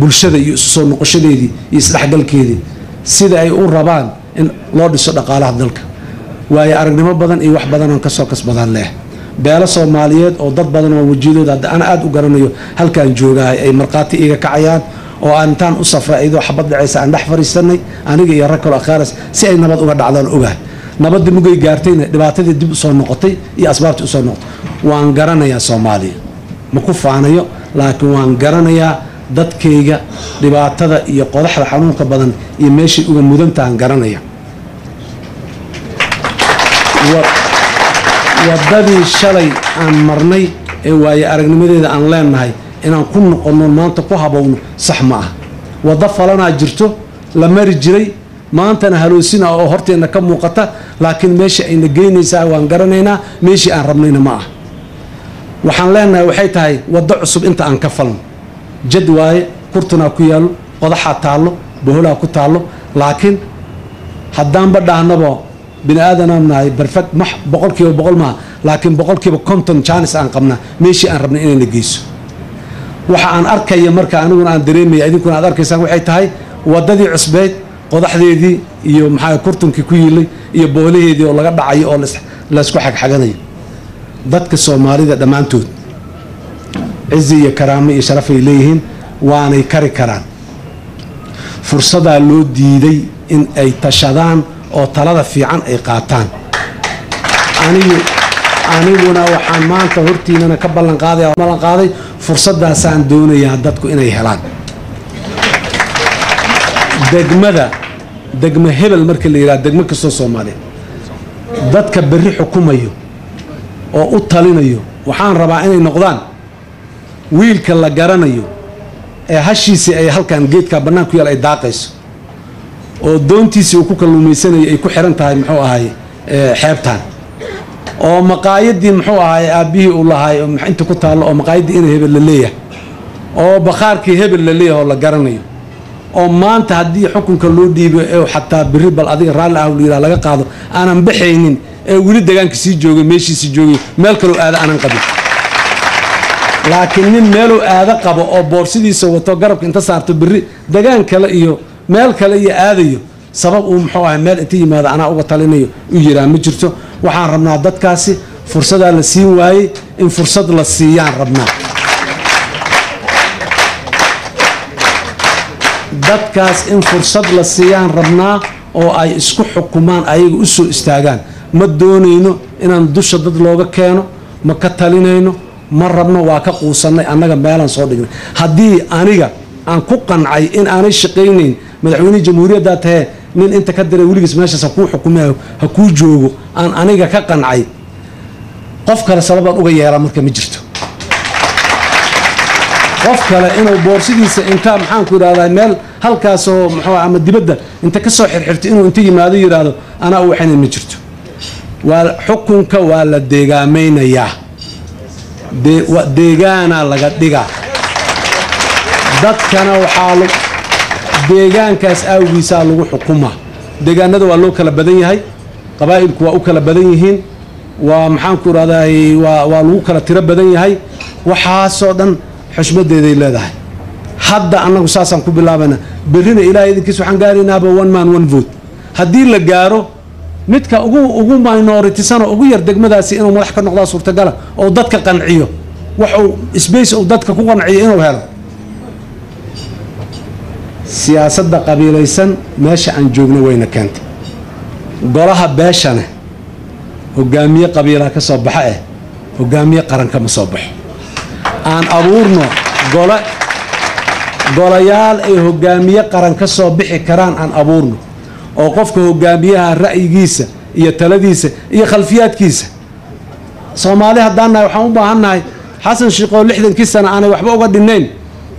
bulshada iyo isu soo noqoshadeedii iyo isdhexgalkeedii sida ay u rabaan in loo dhiso dhaqaalaha dalka? Waayo aragnimo badan iyo wax badanoon ka soo kasbadaan leh beelo soomaaliyeed oo dad badan oo wejiyadooda hadda ana aada u garanayo halkaan joogahay ay markhaati iga kacayaan oo aan intaan u safray iyadoo xabad dhacaysa aan dhex fariisanay aniga iyo rag kalo akhaaras si ay nabad uga dhacdaan ogahay nabaddii mugay gaartayna dhibaatadii dib u soo noqotay iyo asbaabtii u soo noqotay. Waan garanayaa soomaaliya. Ma ku faanayo laakiin waan garanayaa dadkayga dhibaatada iyo qodaxda xanuunka badan iyo meeshay uga mudantahan garanaya waddadii shalay aan marnay ee waaye aragnimadeeda aan leenahay inaan ku noqonno maanta ku habowno sax ma ah. Waddo falanaa jirto la mari jiray maantana haloosina oo horteenna ka muuqata laakiin meesha ayna geynaysaa waan garanaynaa meeshii aan rabnayna ma ah. Waxaan leenahay waxay tahay waddo cusub inta aan ka falno. Jad waaye kurtunaa ku yaallo qodaxaa taallo boholaa ku taallo laakiin haddaanba dhahnabo bini aadanaan nahay perfect max boqolkiiba boqol maaha laakiin boqolkiiba konton jaanis aan qabnaa meeshii aan rabnay inayna geyso. Waxa aan arkaya marka aniguna aan dareemaya idinkuna aad arkaysaan waxay tahay waddadii cusbeyd qodaxdeedii iyo maxaa kurtunkii ku yiilay iyo boolaheedii oo laga dhacayo oo laysku xagxaganayo. Dadka soomaalida dhammaantood cizi iyo karaamo iyo sharafay leeyihiin waanay kari karaan. Fursadaa loo diiday in ay tashadaan oo talada fiican ay qaataan. Anigu aniguna waxaan maanta hortiinana ka ballanqaaday fursadaasaan doonayaa dadku inay helaan. Degmada degmo hebel marka la yidhaha degmo kastoo soomaaliya. Dadka berri xukumayo oo u talinayo waxaan rabaa inay noqdaan wiilka la garanayo ee hashiisii ay halkan geedka bannaan ku yaal ay daaqayso oo doontiisii uu ku kalluumaysanayay ay ku xiran tahay muxuu ahay xeebtaan oo maqaayadii muxuu ahay aabbihii uu lahaay inta ku taallo oo maqaayaddii ina hebel la leeyahay. Oo bakhaarkii hebel la leeyahay oo la garanayo. Oo maanta haddii xukunka loo dhiibo ee xataa biri bal adiga raalli ah layidhaha laga qaado aanan baxaynin ee weli degaanka sii joogay meeshiisii joogay meel kaloo aada aanan qabin. Laakiin nin meeluu aado qabo oo boorsidiisa wato garabka inta saarto beri degaan kale iyo meel kale iyo aadayo. Sabab uu muxuu ahay meel inta yimaado anaa uga talinayo u yiraa ma jirto. Waxaan rabnaa dadkaasi fursadaa la siin waayey in fursad la siiyaan rabnaa. Dadkaas in fursad la siiyaan rabnaa oo ay isku xukumaan ayaga u soo istaagaan. Ma doonayno inaan dusha dad looga keeno ma ka talinayno ma rabno waa ka quusannay annaga meelaan soo dhignay. Haddii aniga aan ku qancay in aanay shaqaynayn madaxweynihii jamhuuriyaddaa tahee nin inta ka diray weligiis meeshaas ha kuu xukumayo ha kuu joogo aan aniga ka qancay. Qof kale sababaan uga yeela marka ma jirto. Qof kale inuu boorsidiisa intaa maxaanku yidhahdaa meel halkaasoo muxuu ama dibadda inta ka soo xirxirto inuu inta yimaado yidhaahdo anaa u waxayna ma jirto. Waa xukunka waa la deegaamaynayaa. Deegaana laga dhigaa dadkana waxaa deegaankaas awgiisaa lagu xukumaa deegaanada waa loo kala badan yahay qabaa'ilku waa u kala badan yihiin waa maxaanku idhahday waa lagu kala tiro badan yahay. Waxaasoo dhan xushmadeeday leedahay. Hadda annagu saasaan ku bilaabayna berrina ilahay idinkiis waxaan gaaraynaaba one man one vote. Haddii la gaaro midka ugu ugu minoritisanoo ugu yar degmadaasi inuu madax ka noqdaa suurtagala oo dadka qanciyo. Wax uu sbace uu dadka ku qanciyo inuu helo siyaasadda qabiilaysan meesha aan joogno wayna keentay. Golaha beeshane hogaamiye qabiilaha ka soo baxa eh hogaamiye qaranka ma soo baxo. Aan abuurno golayaal ay hogaamiye qaran ka soo bixi karaan aan abuurno oo qofka hogaamiyaha ra'yigiisa iyo taladiisa iyo khalfiyaadkiisa. Soomaali haddaan nahay waxaan u baahan nahay xasan shiiqoo lixdankii sana aanay waxba uga dhinnayn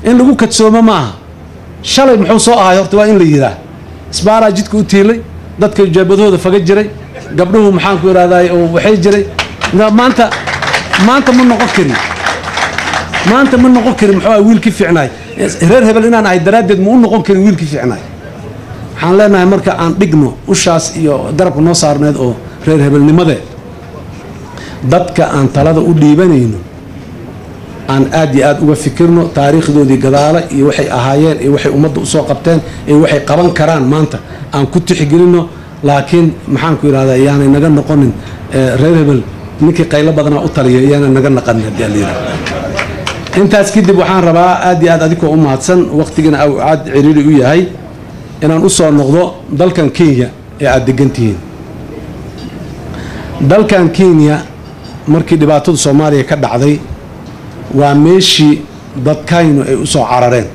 in lagu kadsoomo ma aha shalay muxuu soo ahay? Horta waa in la yidaa isbaaraa jidka u tiilay dadka jeebadahooda faga jiray gabdhuhu maxaanku idhahday oo waxay jiray. Maanta maanta ma noqon karin. Maanta ma noqon karin muxuu ah wiilkii fiicnaay. Reer hebel inaan ahay daraaddeed ma u noqon karin wiilkii fiicnaay. Waxaan leenahay marka aan dhigno ushaas iyo garabka noo saarneed oo reer hebelnimade dadka aan talada u dhiibanayno aan aad iyo aad uga fikirno taariikhdoodii gadaale iyo waxay ahaayeen iyo waxay ummadda u soo qabteen iyo waxay qaban karaan maanta aan ku tixgelino laakiin maxaanku yidhahdaa yaanay naga noqonin reer hebel ninkii qaylo badanaa u taliya yaanay naga naqanin haddii alyira intaas kadib waxaan rabaa aad iyo aad adikoo u mahadsan waqtigana aad ciriiri u yahay inaan u soo noqdo dalkan kenya ee aada degan tihiin dalkan kenya markii dhibaatadu soomaaliya ka dhacday waa meeshii dadkaynu ay u soo carareen.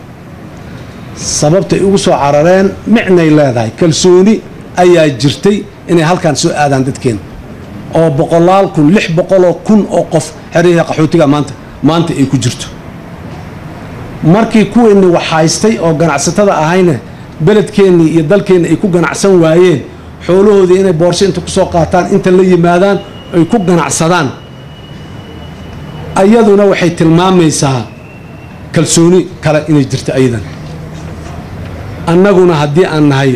Sababtay ugu soo carareen micnay leedahay. Kalsooni ayaa jirtay inay halkaan soo aadaan dadkeena oo boqolaal kun lix boqoloo kun oo qof xeryaha qaxootiga maanta maanta ay ku jirto. Markii kuweenni wax haystay oo ganacsatada ahayna beledkeennii iyo dalkeenni ay ku ganacsan waayeen xoolahoodii inay boorso inta ku soo qaataan inta la yimaadaan ay ku ganacsadaan ayaduna waxay tilmaamaysaa kalsooni kale inay jirto ayadan annaguna haddii aan nahay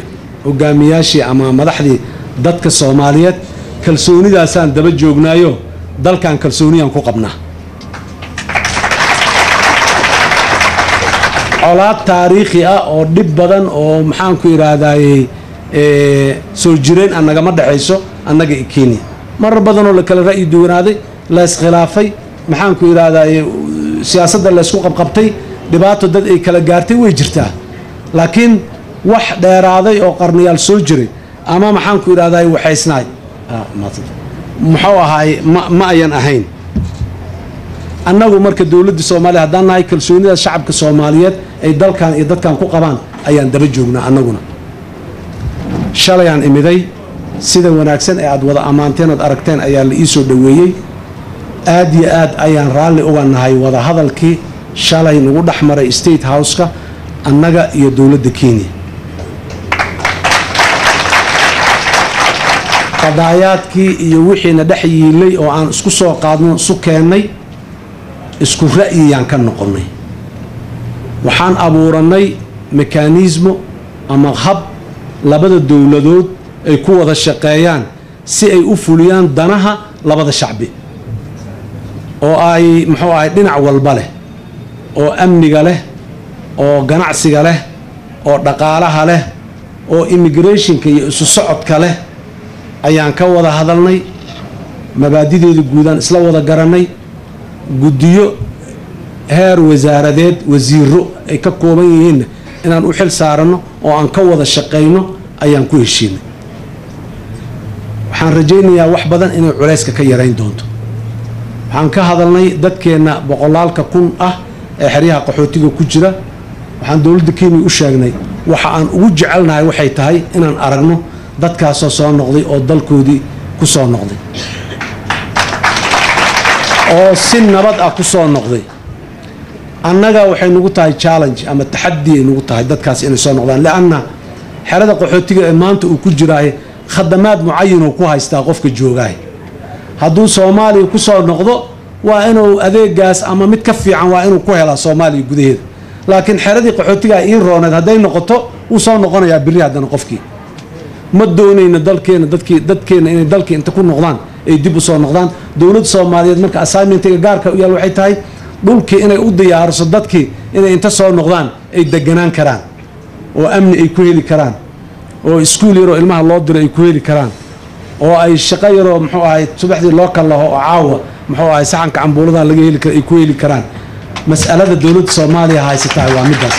hogaamiyaashii ama madaxdii dadka soomaaliyeed kalsoonidaasaan daba joognaayo dalkan kalsooniyaan ku qabnaa. Colaad taariikhi ah oo dhib badan oo maxaanku idhaahdaye soo jireen aan nagama dhexayso annaga i kenya marar badanoo la kala ra'yi duwanaaday la iskhilaafay maxaanku idhaahdaye siyaasadda laysku qabqabtay dhibaato dad ay kala gaartay way jirtaa. Laakiin wax dheeraaday oo qarniyaal soo jiray ama maxaanku idhahdaye waxaysnaay. Muxuu ahaay ma ayan ahayn. Annagu marka dowladda soomaaliya haddaan nahay kalsoonida shacabka soomaaliyeed ay dalkan iyo dadkan ku qabaan ayaan daba joognaa annaguna. Shalayaan imiday sida wanaagsan ee aad wada ammaanteen ood aragteen ayaa la ii soo dhoweeyey aad iyo aad ayaan raalli uga nahay wada hadalkii shalay nagu dhex maray state house-ka annaga iyo dowladda kenya. Qadaayaadkii iyo wixiina dhex yiilay oo aan isku soo qaadno isu keennay isku ra'yiyaan ka noqonnay. Waxaan abuurannay mekanismo ama hab labada dowladood ay ku wada shaqeeyaan si ay u fuliyaan danaha labada shacbi oo ay muxuu ahay dhinac walba leh oo amniga leh oo ganacsiga leh oo dhaqaalaha leh oo immigrationka iyo isu socodka leh ayaan ka wada hadalnay mabaadideeda guudaan isla wada garanay guddiyo heer wasaaradeed wasiiro ay ka kooban yihiinna inaan u xil saaranno oo aan ka wada shaqayno ayaan ku heshiinay. Waxaan rajaynayaa wax badan inay culayska ka yarayn doonto waxaan ka hadalnay dadkeenna boqolaalka kun ah ee xeryaha qaxootiga ku jira. Waxaan dowladda kenya u sheegnay waxa aan ugu jecelnahay waxay tahay inaan aragno dadkaasoo soo noqday oo dalkoodii ku soo noqday. Oo si nabad ah ku soo noqday. Annaga waxay nagu tahay challenge ama taxadi ay nagu tahay dadkaas inay soo noqdaan. Lianna xerada qaxootiga ee maanta uu ku jiraay khadamaad mucayanoo ku haystaa qofka joogaay hadduu soomaaliya ku soo noqdo waa inuu adeegaas ama mid ka fiican waa inuu ku helaa soomaaliya gudaheeda. Laakiin xeradii qaxootigaa ii rooneed hadday noqoto wuu soo noqonayaa biri haddana qofkii. Ma doonayna dalkeena dadkii dadkeena inay dalkii inta ku noqdaan ay dib u soo noqdaan. Dowladda soomaaliyeed marka assignmentiga gaarka u yaal waxay tahay dhulkii inay u diyaariso dadkii inay inta soo noqdaan ay deganaan karaan. Oo amni ay ku heli karaan. Oo iskuul yaroo ilmaha loo diro ay ku heli karaan oo ay shaqo yaroo muxuu ahay subaxdii loo kallaho oo caawa muxuu ahay saxanka cambuuladaa laga heli ay ku heli karaan. Mas'alada dowladda soomaaliya haysatahay waa middaas.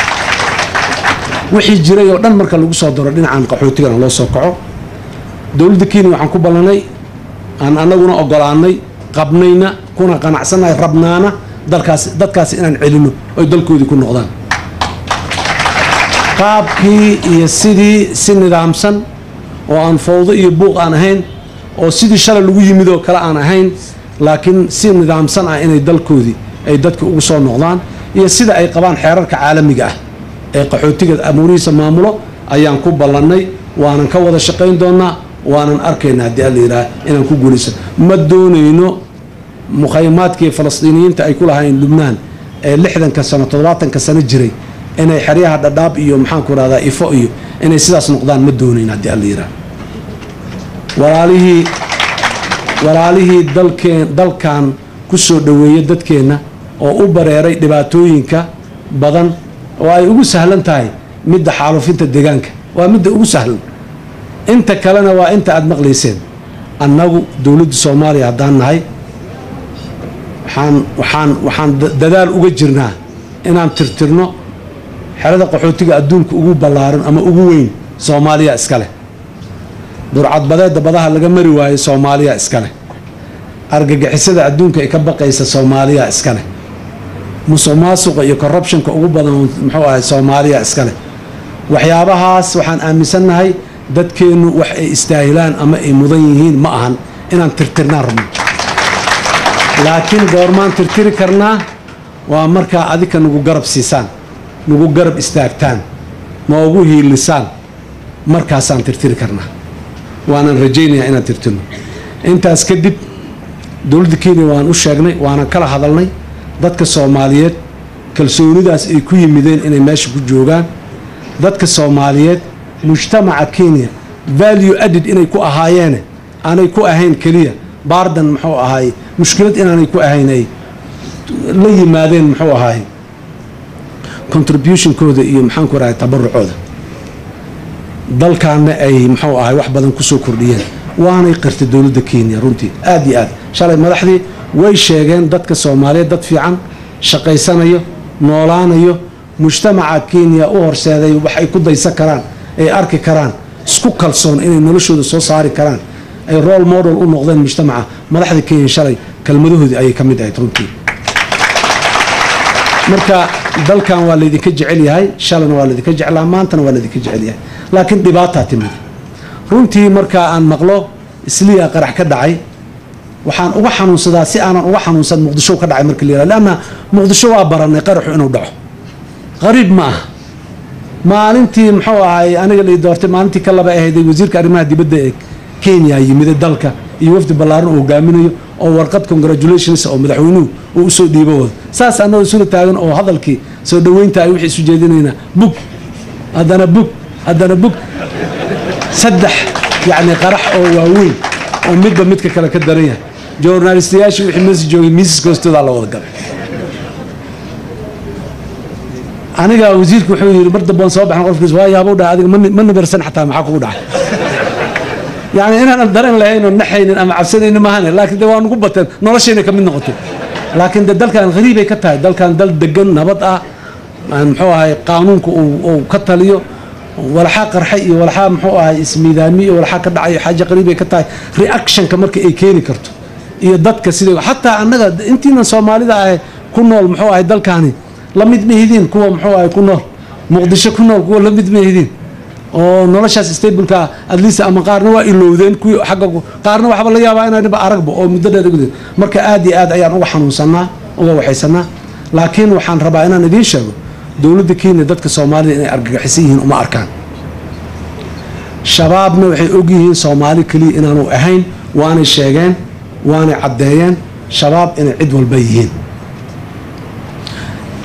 Wixii jiray oo dhan marka lagu soo daro dhinacan qaxootigana loo soo kaco. Dowladda kenya waxaan ku ballanay aan annaguna ogolaanay qabnayna kuna qanacsannahay rabnaana dalkaas dadkaasi inaan celino oy dalkoodii ku noqdaan. Qaabkii iyo sidii si nidaamsan oo aan fawdo iyo buuq aan ahayn oo sidii shalay lagu yimid oo kale aan ahayn laakiin si nidaamsan ah inay dalkoodii ay dadka ugu soo noqdaan iyo sida ay qabaan xeerarka caalamiga ah. Ee qaxootiga amuurihiisa maamulo ayaan ku ballannay waanan ka wada shaqayn doonnaa waanan arkaynaa haddii alla yidhaah inaan ku guulaysan. Ma doonayno mukhayamaadkii falastiiniyiinta ay ku lahayn lubnaan ee lixdanka sano toddobaatanka sano jiray inay xeryaha dhadhaab iyo maxaanku rahdaa ifo iyo inay sidaas noqdaan ma doonayn haddii alla yidhaah walaalihii walaalihii dalkeen dalkan ku soo dhoweeya dadkeenna oo u bareeray dhibaatooyinka badan oo ay ugu sahlan tahay midda xaalufinta deegaanka. Waa midda ugu sahlan. Inta kalena waa inta aada maqlayseen. Annagu dowladda soomaaliya haddaan nahay waxaan waxaan waxaan dadaal uga jirnaa inaan tirtirno xerada qaxootiga adduunka ugu ballaaran ama ugu weyn soomaaliya iska leh burcadbadeedda badaha laga mari waayo soomaaliya iska leh argagixisada adduunka ay ka baqaysa soomaaliya iska leh musuq maasuqa iyo corruptionka ugu badan muxuu ahay soomaaliya iska leh waxyaabahaas waxaan aaminsannahay dadkeennu wax ay istaahilaan ama ay mudan yihiin ma ahan inaan tirtirnaan rabno. Laakiin goormaan tirtiri karnaa waa markaa adika nagu garab siisaan nagu garab istaagtaan noogu hiilisaan. Markaasaan tirtiri karnaa waanan rajaynayaa inaan tirtirno intaas kadib dowladda kenya waan u sheegnay waanan kala hadalnay dadka soomaaliyeed kalsoonidaas ay ku yimideen inay meesha ku joogaan. Dadka soomaaliyeed mujtamaca kenya value added inay ku ahaayeene aanay ku ahayn keliya. Baardan muxuu ahaay mushkilad inaanay ku ahayn ay la yimaadeen muxuu ahaay contributionkooda iyo maxaanku rahay tabarucooda dalkaana ay muxuu ahay wax badan ku soo kordhiyeen. Waanay qirtay dowladda kenya runtii aada iyo aad. Shalay madaxdii way sheegeen dadka soomaaliyeed dad fiican shaqaysanayo noolaanayo mujtamaca kenya u horseeday wax ay ku daysan karaan ay arki karaan isku kalsoon inay noloshooda soo saari karaan. Ay role model u noqdeen mujtamaca madaxda kenya shalay kelmadahoodii ayay ka mid ahayd runtii. Marka dalkan waa laydinka jecel yahay shalayna waa laydinka jeclaa maantana waa laydinka jecel yahay laakiin dhibaataa timid. Runtii markaa aan maqlo isliya qarax ka dhacay waxaan uga xanuunsadaa si aanan uga xanuunsan muqdisho ka dhacay marka la leanna muqdisho waa baranay qaraxu inuu dhaco. Qariib ma aha. Maalintii muxuu ahay aniga lai doortay maalintii ka laba ahayday wasiirka arrimaha dibadda ee kenya yimide dalka iyo wafdi ballaaran uu hogaaminayo oo warqad congratulations oo madaxweynuhu uu u soo dhiibo wado saas annagoo isula taagan oo hadalkii soo dhoweynta ay wixii isu jeedinaynaa bug haddana bug haddana bug. Saddex yacni qarax oo waaweyn oo midba midka kale ka daran yahay. Journalistayaashii wixii meesha joogay miisaska hoostoodaa la wada galay. Aniga wasiirku wuxuu yidhi mar dambe aan soo baxna qofkiis waa yaabuu dhahay adiga ma nibarsan xataa maxaa kugu dhacay? Yani inaanan dareen lahayn oo naxaynin ama cabsanaynin maahane laakiin de waa nugu bateen noloshayna ka mid noqotay. Laakiin de dalkan hariibay ka tahay dalkan dal degan nabad ah muxuu ahay qaanuunka uu ka taliyo walaxaa qarxay iyo walaxaa muxuu ahay ismiidaami iyo walaxaa ka dhacay xaaja qariibay ka tahay reactionka marka ay keeni karto iyo dadka sida xataa annaga intiinan soomaalida ah ku nool muxuu ahay dalkaani la mid ma hidiin kuwa muxuu ahay ku nool? Muqdisho ku nool kuwa la mid ma hidiin oo noloshaas stableka adliist ama qaarna waa ilowdeen kuwii xagga qaarna waxba la yaabaa inaanba aragba oo muddo dheer igudeen marka aad iyo aad ayaan uga xanuunsanaa uga waxaysanaa. Laakiin waxaan rabaa inaan idiin sheego dowladda kenya dadka soomaalida inay argagixisan yihiin uma arkaan. Shabaabna waxay ogyihiin soomaali keliya inaanu ahayn waanay sheegeen waanay caddeeyeen shabaab inay cid walba yihiin.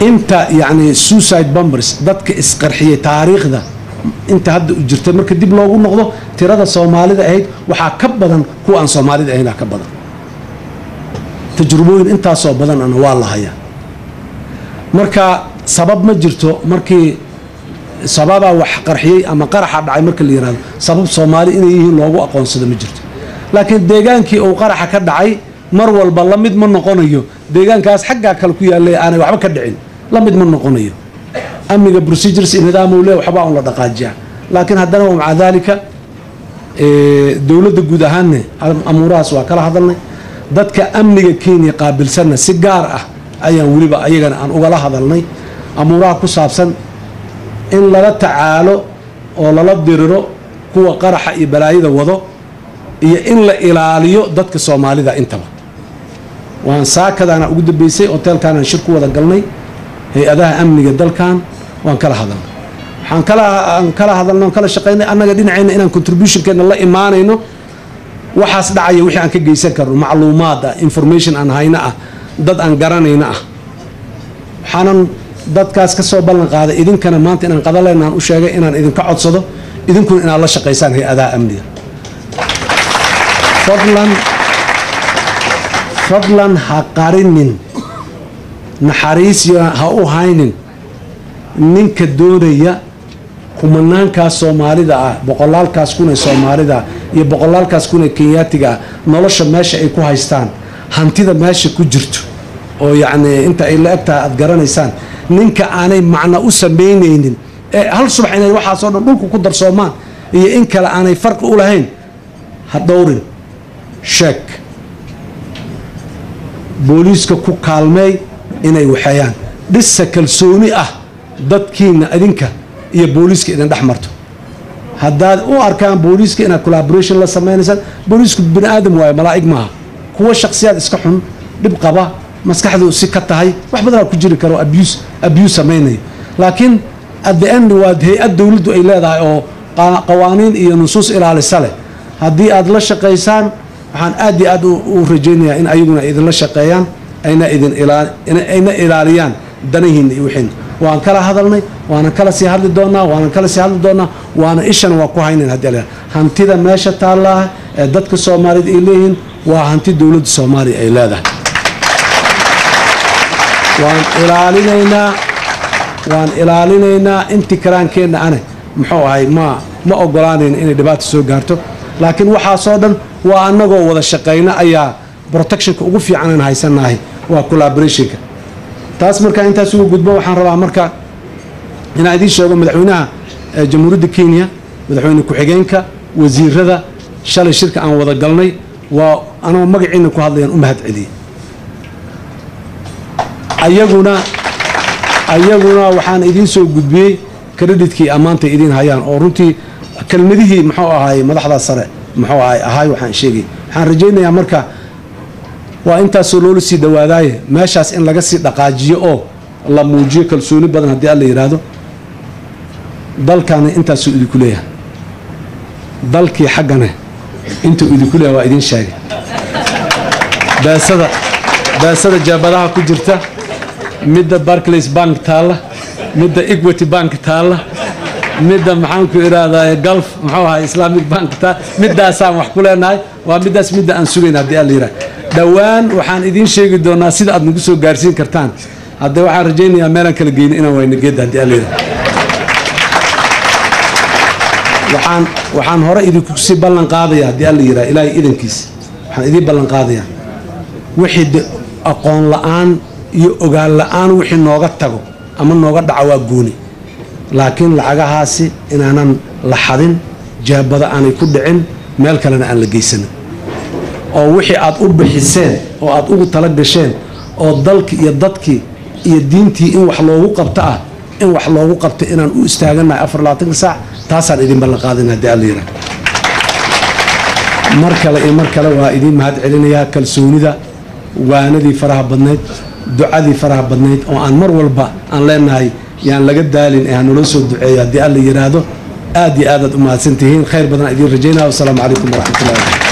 Inta yacni suicide bombers dadka isqarxiyey taariikhda inta hadda u jirta marka dib loogu noqdo tirada soomaalida ahayd waxaa ka badan kuwa aan soomaalida ahayn ka badan. Tajrubooyin intaasoo badan ana waa la hayaa. Marka sabab ma jirto markii sababaa wax qarxiyey ama qaraxa dhacay marka la yihahdo sabab soomaali inay yihiin loogu aqoonsado ma jirto. Laakiin deegaankii uu qaraxa ka dhacay mar walba la mid ma noqonayo. Deegaankaas xaggaa kale ku yaallay aanay waxba ka dhicin. La mid ma noqonayo. Amniga procedures nidaamuu le waxbaa un la dhaqaajiyaa laakiin haddana maca daalika dowladda guud ahaanne amuurahaas waa kala hadalnay. Dadka amniga kenya qaabilsanna si gaar ah ayaan weliba ayagana aan ugala hadalnay amuuraha ku saabsan in lala tacaalo oo lala diriro kuwa qaraxa iyo balaayada wado iyo in la ilaaliyo dadka soomaalida intaba. Waan saakadaana ugu dambeysay hoteelkaanaan shir ku wada galnay hay'adaha amniga dalkan waan kala hadalnay. Waxaan kalaaan kala hadalnay waan kala shaqaynay annaga dhinacayna inaan contributionkeena la imaanayno waxaas dhacaya wixii aan ka geysan karno macluumaad ah information aan hayno ah dad aan garanayno ah. Waxaanan dadkaas ka soo ballan qaaday idinkana maanta inaan qadaleen aan u sheegay inaan idinka codsado idinkuna inaad la shaqaysaan hay'adaha amniga. Fadlan ha qarinin naxariis ha u haynin. Ninka doonaya kumanaankaas soomaalida ah boqolaalkaas kun ee soomaalida iyo boqolaalkaas kun ee kenyaatiga ah nolosha meesha ay ku haystaan hantida meesha ku jirto oo yacni inta ay la eg tahay aada garanaysaan ninka aanay macno u samaynaynin. Ee hal subax inay waxaasoo dhan dhulku ku darsoomaan iyo in kale aanay farqi u lahayn ha dhowrin sheeg. Booliiska ku kaalmeey inay waxeeyaan. Dhisa kalsooni ah dadkiina idinka iyo booliiska idin dhex marto. Haddaad u arkaan booliiska inaad collaboration la samaynaysaan booliisku bini aadam waayo malaa'ig maaha. Kuwa shaksiyaad iska xun dhib qaba maskaxdu si ka tahay wax badanaa ku jiri karo abuse abuse samaynaya laakiin end waa hay'ad dowladdu ay leedahay oo qawaaniin iyo nusuus ilaalisa leh. Haddii aad la shaqaysaan waxaan aad iyo aad u rajaynayaa in ayaguna idinla shaqeeyaan ayna ilaaliyaan danahiina iyo wixiina waan kala hadalnay waanan kala sii hadli doonaa waanan kala sii hadli doonaa waana ishana waa ku haynayn haddii hantida meesha taallaa ee dadka soomaaliyed ay leeyihiin waa hanti dowladda soomaaliya ay leedahay waan ilaalinaynaa waan ilaalinaynaa inti karaankeenna ane. Muxuu ahay ma ma ogolaanayna inay dhibaata soo gaarto. Laakiin waxaasoo dhan waa annagoo wada shaqayna ayaa protectionka ugu fiicanan haysanahay waa collaborationka. Taas markaa intaas uga gudbo waxaan rabaa marka inaan idiin sheego madaxweynaha jamhuuriyadda kenya madaxweyne ku-xigeenka wasiirada shalay shirka aan wada galnay waa anoo magaciina ku hadlayaan u mahad celiyey ayaguna ayaguna waxaan idiin soo gudbiyey credhitkii ammaantay idiin hayaan oo runtii kelmadihii muxuu ahaay madaxda sare muxuu ahay ahaay waxaan sheegay. Waxaan rajaynayaa marka waa intaasoo loola sii dhawaadaaye meeshaas in laga sii dhaqaajiyo oo la muujiyo kalsooni badan haddii alla yidhaahdo dalkana intaasuu idinku leeyahay. Dalkii xaggane intuu idinku leeyahay waa idiin sheegay. Beesada beesada jaabadaha ku jirta midda barclays bank taalla midda equity bank taalla midda maxaanku idhaahdaa gulf muxuu ahaa islamic bank ta middaasaan wax ku leenahay waa middaas midda aan sugayn haddii alla yidhaha dhowaan waxaan idiin sheegi doonaa sida aad nagu soo gaarsiin kartaan. Haddee waxaan rajaynayaa meelaan kala geyni inaan wayna geedda haddii alla yidhaha waxaan hore idinku sii ballan qaadaya haddii alla yidhaha ilaahay idankiis waxaan idiin ballan qaadayaa. Wixii aqoon la'aan iyo ogaan la'aan wixii nooga tago ama nooga dhaco waa gooni. Laakiin lacagahaasi inaanan la xadin jaabada aanay ku dhicin meel kalena aan la geysanin. Oo wixii aad u bixiseen oo aad ugu tala gasheen oo dalkii iyo dadkii iyo diintii in wax loogu qabto ah in wax loogu qabto inaan u istaaganahay afar labaatanka saac taasaan idin ballan qaadin haddii alla yidhaha mar kale iyo mar kale waa idiin mahad kalsoonida waanadii faraha badnayd ducadii faraha badnayd oo aan mar walba aan leenahay yaan laga daalin ee hanaloo soo duceeyo haddii alla yidhaahdo aad iyo aadaad u mahadsantihiin. Khayr badan idiin rajaynaya wasalaamu calaykum waraxmatullahi